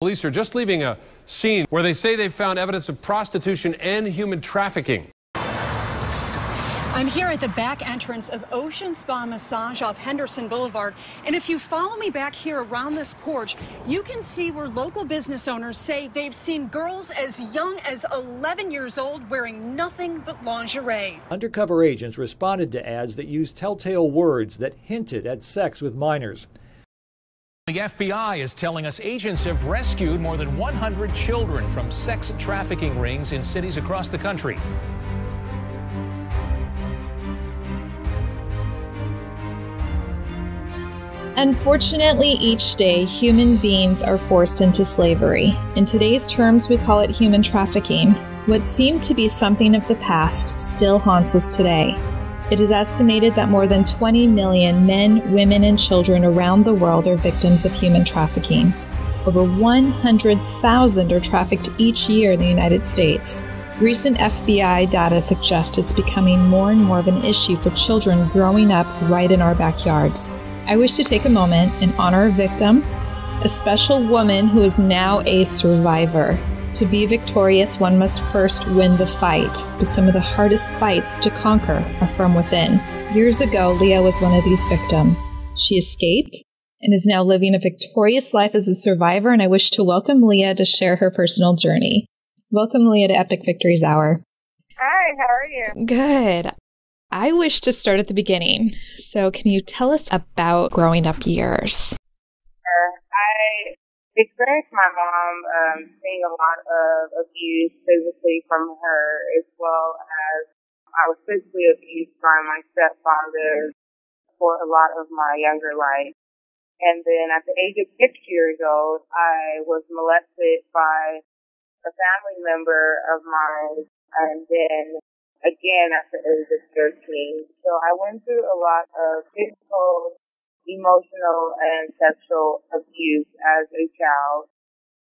Police are just leaving a scene where they say they've found evidence of prostitution and human trafficking. I'm here at the back entrance of Ocean Spa Massage off Henderson Boulevard. And if you follow me back here around this porch, you can see where local business owners say they've seen girls as young as 11 years old wearing nothing but lingerie. Undercover agents responded to ads that used telltale words that hinted at sex with minors. The FBI is telling us agents have rescued more than 100 children from sex trafficking rings in cities across the country. Unfortunately, each day, human beings are forced into slavery. In today's terms, we call it human trafficking. What seemed to be something of the past still haunts us today. It is estimated that more than 20 million men, women, and children around the world are victims of human trafficking. Over 100,000 are trafficked each year in the United States. Recent FBI data suggests it's becoming more and more of an issue for children growing up right in our backyards. I wish to take a moment and honor a victim, a special woman who is now a survivor. To be victorious, one must first win the fight, but some of the hardest fights to conquer are from within. Years ago, Leah was one of these victims. She escaped and is now living a victorious life as a survivor, and I wish to welcome Leah to share her personal journey. Welcome, Leah, to Epic Victories Hour. Hi, how are you? Good. I wish to start at the beginning. So, can you tell us about growing up years? Sure. I experienced my mom um, seeing a lot of abuse physically from her, as well as I was physically abused by my stepfather for a lot of my younger life. And then at the age of six years old, I was molested by a family member of mine. And then again at the age of 13. So I went through a lot of physical, emotional, and sexual abuse as a child.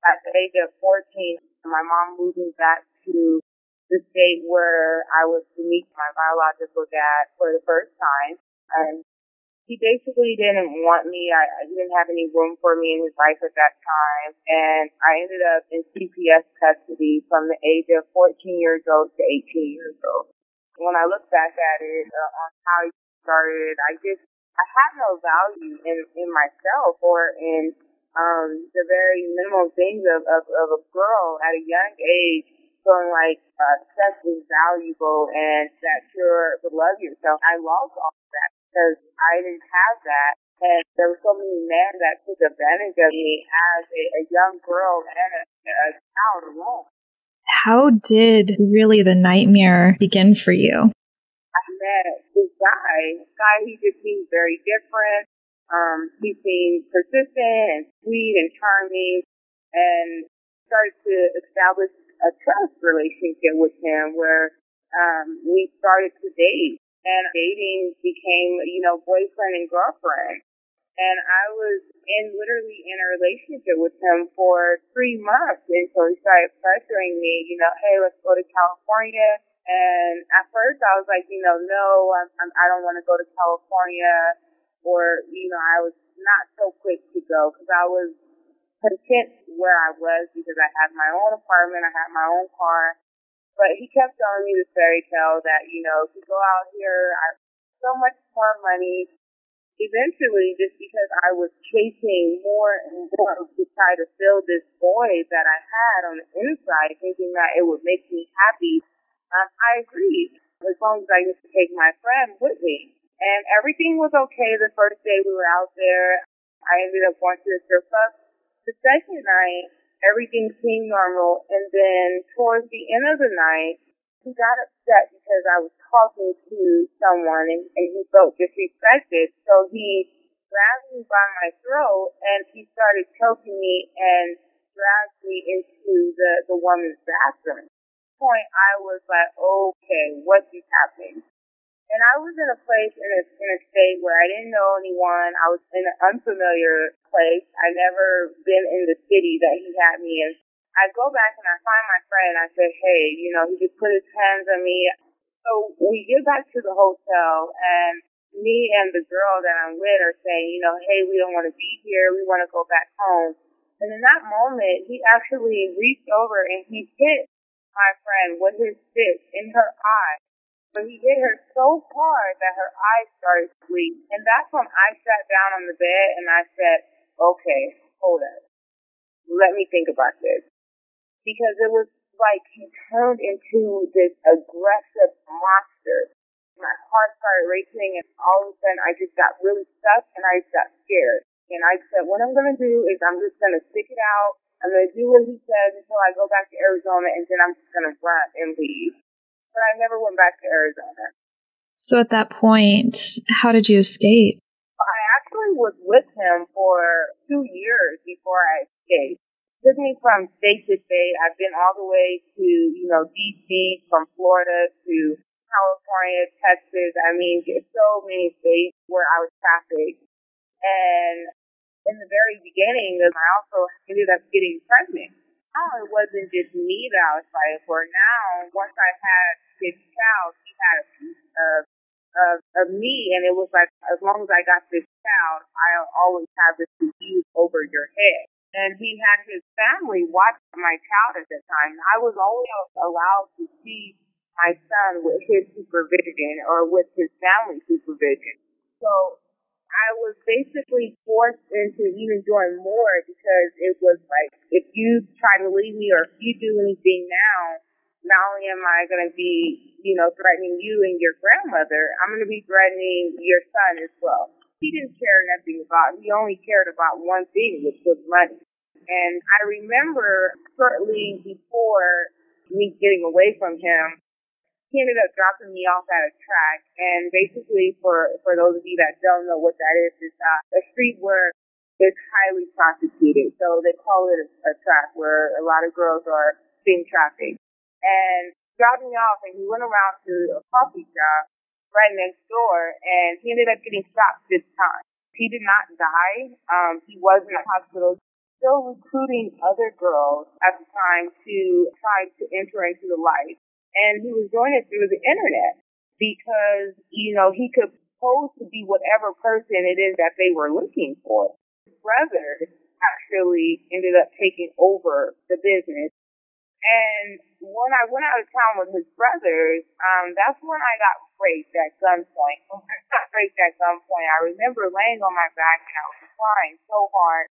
At the age of 14, my mom moved me back to the state where I was to meet my biological dad for the first time. And he basically didn't want me. I, he didn't have any room for me in his life at that time. And I ended up in CPS custody from the age of 14 years old to 18 years old. When I look back at it uh, on how he started, I just, I had no value in, in myself or in, um, the very minimal things of, of, of a girl at a young age feeling like uh, sex is valuable and that you're to love yourself. I lost all of that because I didn't have that. And there were so many men that took advantage of me as a, a young girl and a, a child alone. How did really the nightmare begin for you? Guy. Guy, he just seemed very different. Um, he seemed persistent and sweet and charming and started to establish a trust relationship with him where um, we started to date and dating became, you know, boyfriend and girlfriend. And I was in literally in a relationship with him for three months until he started pressuring me, you know, hey, let's go to California. And at first I was like, you know, no, I'm, I don't want to go to California. Or, you know, I was not so quick to go because I was content where I was because I had my own apartment, I had my own car, but he kept telling me this fairy tale that, you know, if you go out here, I so much more money. Eventually, just because I was chasing more and more to try to fill this void that I had on the inside, thinking that it would make me happy, um, I agreed. As long as I used to take my friend with me. And everything was okay the first day we were out there. I ended up going to the strip club. The second night, everything seemed normal. And then towards the end of the night, he got upset because I was talking to someone and, and he felt disrespected. So he grabbed me by my throat and he started choking me and dragged me into the, the woman's bathroom. Point, I was like, okay, what is happening? And I was in a place in a in a state where I didn't know anyone. I was in an unfamiliar place. I never been in the city that he had me in. I go back and I find my friend. I say, hey, you know, he just put his hands on me. So we get back to the hotel and me and the girl that I'm with are saying, you know, hey, we don't want to be here. We want to go back home. And in that moment, he actually reached over and he hit my friend with his fist in her eye. But he hit her so hard that her eyes started to bleed. And that's when I sat down on the bed and I said, okay, hold up. Let me think about this. Because it was like he turned into this aggressive monster. My heart started racing and all of a sudden I just got really stuck and I just got scared. And I said, what I'm going to do is I'm just going to stick it out I'm to do what he says until I go back to Arizona, and then I'm just going to run and leave. But I never went back to Arizona. So at that point, how did you escape? I actually was with him for two years before I escaped. It took me from state to state. I've been all the way to, you know, D.C., from Florida to California, Texas. I mean, so many states where I was trafficked. And in the very beginning, I also ended up getting pregnant. Now it wasn't just me that I was fighting for. Now, once I had this child, he had a piece of, of, of me, and it was like, as long as I got this child, I'll always have this disease over your head. And he had his family watch my child at the time. I was only allowed to see my son with his supervision or with his family supervision. So I was basically forced into even doing more because it was like, if you try to leave me or if you do anything now, not only am I going to be, you know, threatening you and your grandmother, I'm going to be threatening your son as well. He didn't care nothing about, he only cared about one thing, which was money. And I remember shortly before me getting away from him, he ended up dropping me off at a track. And basically, for for those of you that don't know what that is, it's uh, a street where it's highly prostituted. So they call it a, a track where a lot of girls are being trafficked. And dropped me off, and he went around to a coffee shop right next door, and he ended up getting shot this time. He did not die. Um, he was in the hospital still recruiting other girls at the time to try to enter into the life and he was doing it through the internet because, you know, he could pose to be whatever person it is that they were looking for. His brother actually ended up taking over the business. And when I went out of town with his brothers, um, that's when I got raped at gunpoint. I got raped at gunpoint, I remember laying on my back and I was crying so hard.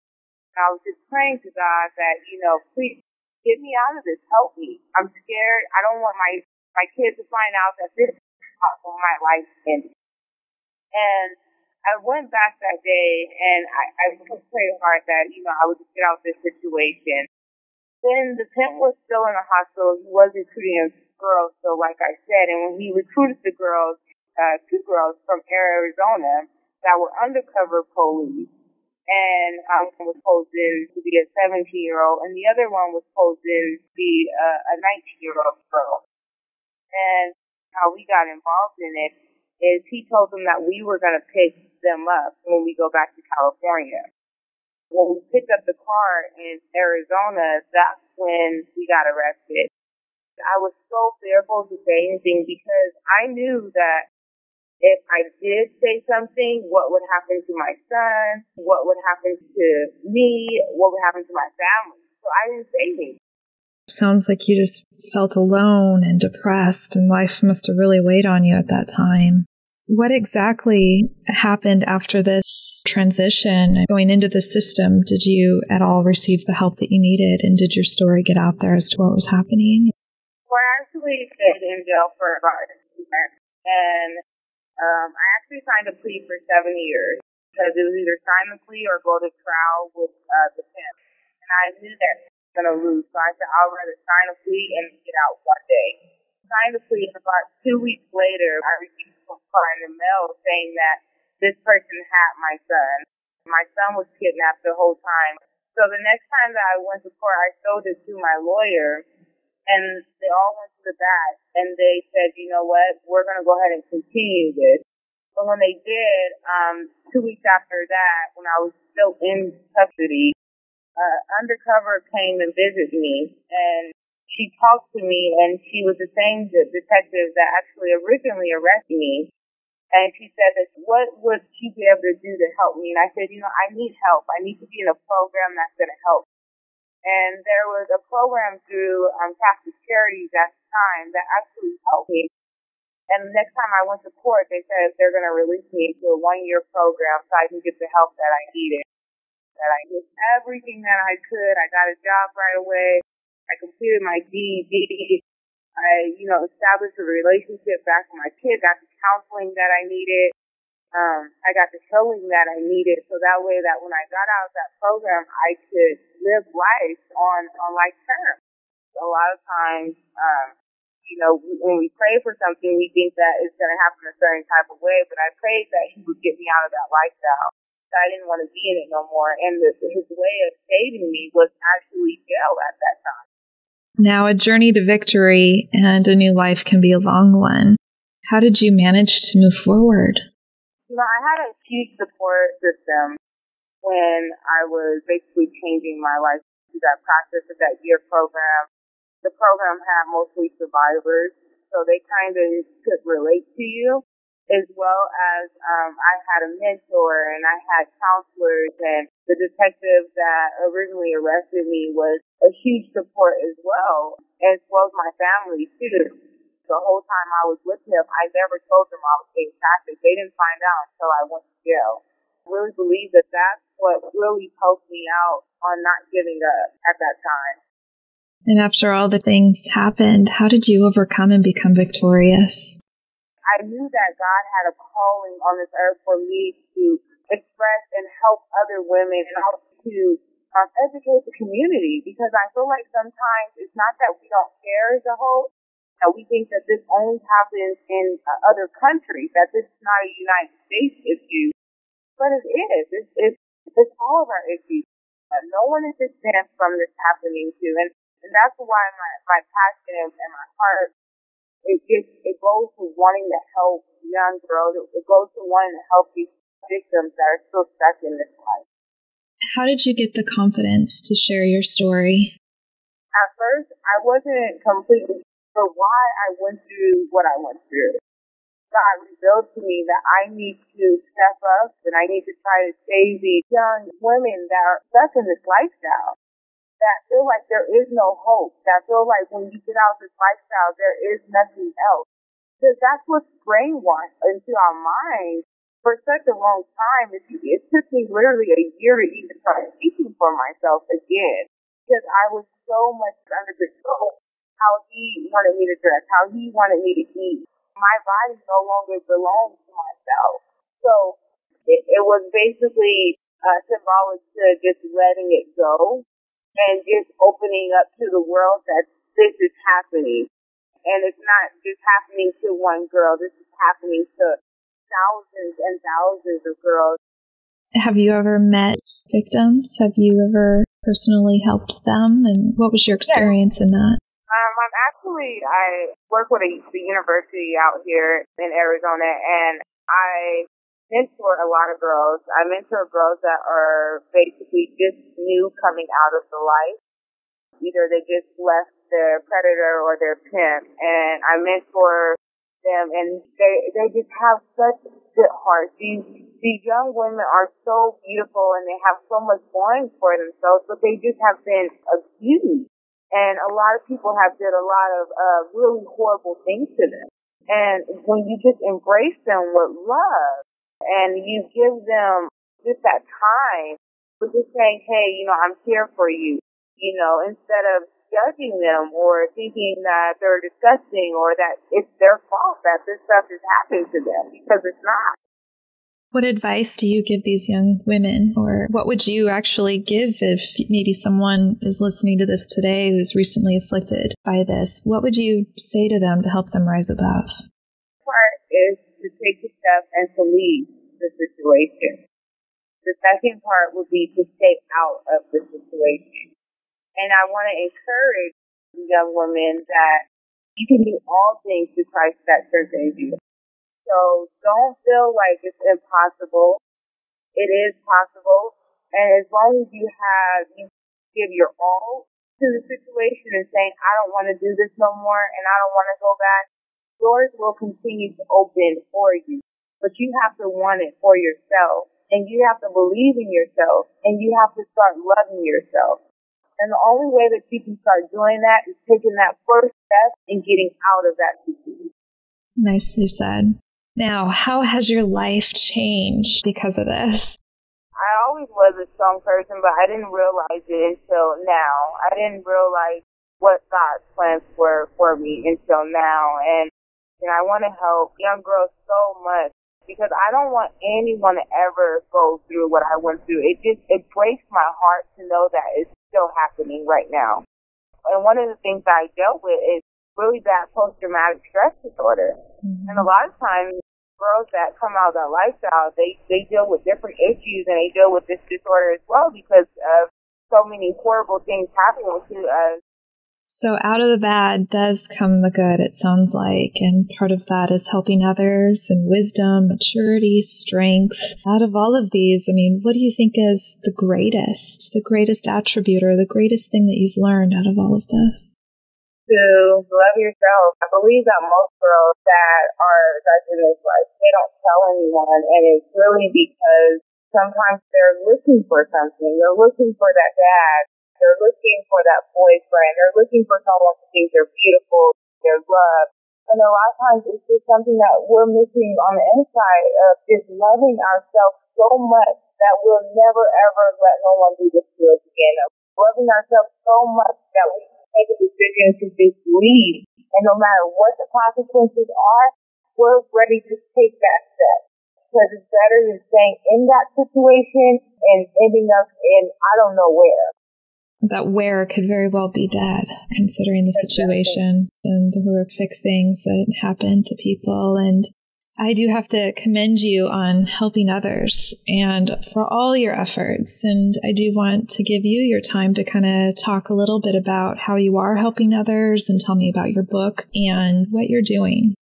I was just praying to God that, you know, please get me out of this. Help me. I'm scared. I don't want my my kids to find out that this is how my life ended. And I went back that day and I, I prayed hard that, you know, I would get out of this situation. Then the pimp was still in the hospital. He was recruiting girls, so like I said, and when he recruited the girls, uh, two girls from Arizona that were undercover police, and um, was posing to be a 17 year old, and the other one was posing to be a, a 19 year old girl. And how we got involved in it is he told them that we were going to pick them up when we go back to California. When we picked up the car in Arizona, that's when we got arrested. I was so fearful to say anything because I knew that if I did say something, what would happen to my son? What would happen to me? What would happen to my family? So I didn't say anything. Sounds like you just felt alone and depressed, and life must have really weighed on you at that time. What exactly happened after this transition going into the system? Did you at all receive the help that you needed, and did your story get out there as to what was happening? Well, I actually stayed in jail for about a year, and um, I actually signed a plea for seven years because it was either sign the plea or go to trial with uh, the pimp. And I knew that I was going to lose, so I said I'll rather sign a plea and get out one day. Signed the plea, and about two weeks later, I received a call in the mail saying that this person had my son. My son was kidnapped the whole time. So the next time that I went to court, I showed it to my lawyer, and they all went to the back and they said, you know what, we're going to go ahead and continue this. But when they did, um, two weeks after that, when I was still in custody, uh, undercover came and visited me and she talked to me and she was the same detective that actually originally arrested me. And she said that what would she be able to do to help me? And I said, you know, I need help. I need to be in a program that's going to help. And there was a program through um, Catholic Charities at the time that actually helped me. And the next time I went to court, they said they're going to release me into a one-year program so I can get the help that I needed. That I did everything that I could. I got a job right away. I completed my GED. I, you know, established a relationship back with my kid, got the counseling that I needed. Um, I got the healing that I needed so that way that when I got out of that program, I could live life on, on life terms. A lot of times, um, you know, when we pray for something, we think that it's going to happen a certain type of way, but I prayed that he would get me out of that lifestyle. I didn't want to be in it no more. And the, his way of saving me was actually jail at that time. Now, a journey to victory and a new life can be a long one. How did you manage to move forward? You know, I had a huge support system when I was basically changing my life through that process of that year program. The program had mostly survivors, so they kind of could relate to you as well as um, I had a mentor and I had counselors and the detective that originally arrested me was a huge support as well, as well as my family too. The whole time I was with him, I never told them I was being trafficked. They didn't find out until I went to jail. I really believe that that's what really helped me out on not giving up at that time. And after all the things happened, how did you overcome and become victorious? I knew that God had a calling on this earth for me to express and help other women and also to um, educate the community because I feel like sometimes it's not that we don't care as a whole, that we think that this only happens in uh, other countries, that this is not a United States issue, but it is. It's, it's, it's all of our issues. Uh, no one is exempt from this happening too, and, and that's why my, my passion and, and my heart it just it goes to wanting to help young girls. It goes to wanting to help these victims that are still stuck in this life. How did you get the confidence to share your story? At first, I wasn't completely sure why I went through what I went through. God revealed to me that I need to step up and I need to try to save these young women that are stuck in this lifestyle that feel like there is no hope, that feel like when you get out of this lifestyle, there is nothing else. Because that's what's brainwashed into our minds for such a long time. It, it took me literally a year to even start speaking for myself again. Because I was so much under control how he wanted me to dress, how he wanted me to eat. My body no longer belongs to myself. So it, it was basically uh, symbolic to just letting it go and just opening up to the world that this is happening. And it's not just happening to one girl, this is happening to thousands and thousands of girls. Have you ever met victims? Have you ever personally helped them? And what was your experience yes. in that? Um, I'm actually, I work with a, the university out here in Arizona, and I mentor a lot of girls. I mentor girls that are basically just new coming out of the life. Either they just left their predator or their pimp, and I mentor them, and they they just have such good hearts. These these young women are so beautiful, and they have so much going for themselves, but they just have been abused, and a lot of people have did a lot of uh, really horrible things to them. And when you just embrace them with love, and you give them just that time for just saying, hey, you know, I'm here for you, you know, instead of judging them or thinking that they're disgusting or that it's their fault that this stuff is happening to them because it's not. What advice do you give these young women, or what would you actually give if maybe someone is listening to this today who's recently afflicted by this? What would you say to them to help them rise above? Part is to take the step and to leave the situation. The second part would be to stay out of the situation. And I want to encourage young women that you can do all things through Christ that strengthens you. So don't feel like it's impossible. It is possible. And as long as you have, you give your all to the situation and saying, I don't want to do this no more and I don't want to go back, doors will continue to open for you. but you have to want it for yourself and you have to believe in yourself and you have to start loving yourself. And the only way that you can start doing that is taking that first step and getting out of that situation. Nicely said. Now, how has your life changed because of this? I always was a strong person, but I didn't realize it until now. I didn't realize what God's plans were for me until now. And, and I want to help young girls so much because I don't want anyone to ever go through what I went through. It just, it breaks my heart to know that it's still happening right now. And one of the things I dealt with is really bad post-traumatic stress disorder. Mm-hmm. And a lot of times girls that come out of that lifestyle, they, they deal with different issues and they deal with this disorder as well because of so many horrible things happening to us so out of the bad does come the good, it sounds like. And part of that is helping others and wisdom, maturity, strength. Out of all of these, I mean, what do you think is the greatest, the greatest attribute or the greatest thing that you've learned out of all of this? To love yourself. I believe that most girls that are in this life, they don't tell anyone. And it's really because sometimes they're looking for something. They're looking for that dad they're looking for that boyfriend. They're looking for someone who thinks they're beautiful, they're loved. And a lot of times it's just something that we're missing on the inside of just loving ourselves so much that we'll never ever let no one do this to us again. Loving ourselves so much that we make a decision to just leave. And no matter what the consequences are, we're ready to take that step. Because it's better than staying in that situation and ending up in I don't know where that where could very well be dead, considering the situation and the horrific things that happen to people. And I do have to commend you on helping others and for all your efforts. And I do want to give you your time to kind of talk a little bit about how you are helping others and tell me about your book and what you're doing.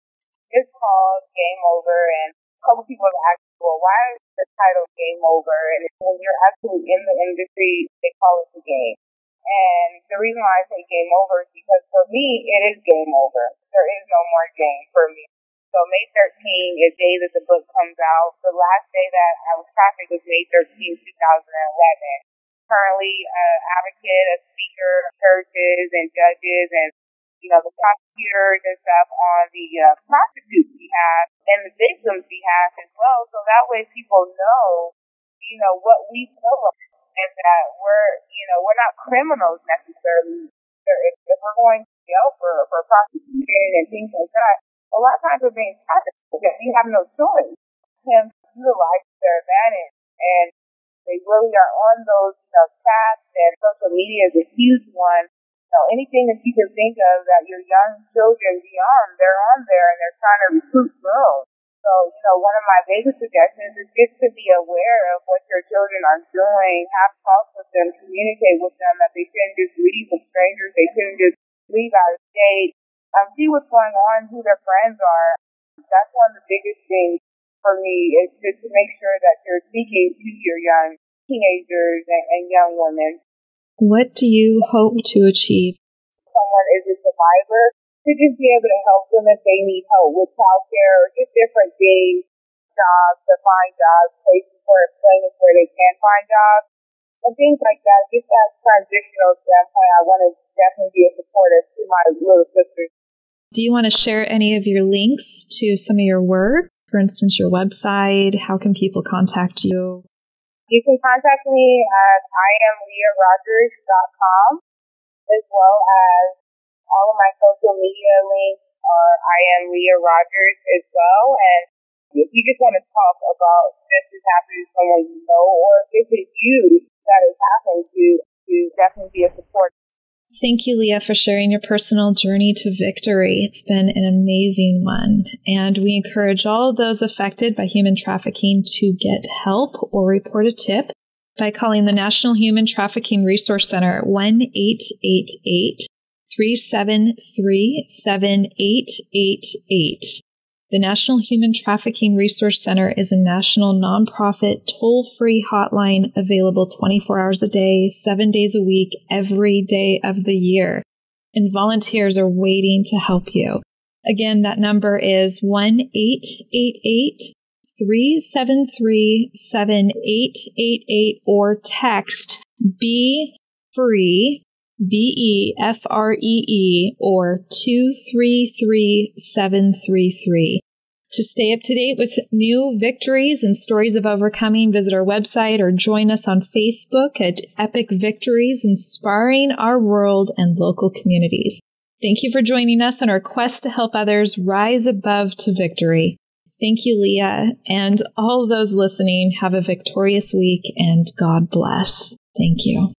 It's called Game Over, and a couple people have asked, well, why is the title Game Over? And when you're actually in the industry, they call it the game. And the reason why I say game over is because for me, it is game over. There is no more game for me. So May 13 is day that the book comes out. The last day that I was trafficked was May 13, 2011. Currently, uh, advocate, a speaker, churches and judges and, you know, the prosecutors and stuff on the uh, prostitutes behalf and the victims behalf as well. So that way people know, you know, what we feel and that we're, you know, we're not criminals necessarily. If, if we're going to jail for, for prostitution and things like that, a lot of times we're being trafficked we have no choice. Him utilize their advantage and they really are on those, you know, chats and social media is a huge one. You know, anything that you can think of that your young children beyond, they're on there and they're trying to recruit girls. So, you know, one of my biggest suggestions is just to be aware of what your children are doing, have talks with them, communicate with them that they shouldn't just leave with strangers, they shouldn't just leave out of state, um, see what's going on, who their friends are. That's one of the biggest things for me is just to make sure that you're speaking to your young teenagers and, and young women. What do you hope to achieve? Someone is a survivor to just be able to help them if they need help with childcare or just different things, jobs, to find jobs, places for employment where they can find jobs, and things like that. Just that transitional standpoint, I want to definitely be a supporter to my little sisters. Do you want to share any of your links to some of your work? For instance, your website. How can people contact you? You can contact me at iamleahrogers.com as well as all of my social media links are I am Leah Rogers as well. And if you just want to talk about this is happening to someone you know, or if it's you that has happened to, to definitely be a support. Thank you, Leah, for sharing your personal journey to victory. It's been an amazing one. And we encourage all those affected by human trafficking to get help or report a tip by calling the National Human Trafficking Resource Center at 1 888 373 7888. The National Human Trafficking Resource Center is a national nonprofit toll free hotline available 24 hours a day, seven days a week, every day of the year. And volunteers are waiting to help you. Again, that number is 1 888 373 7888 or text B free B E F R E E or 233733. To stay up to date with new victories and stories of overcoming, visit our website or join us on Facebook at Epic Victories, inspiring our world and local communities. Thank you for joining us on our quest to help others rise above to victory. Thank you, Leah, and all those listening. Have a victorious week and God bless. Thank you.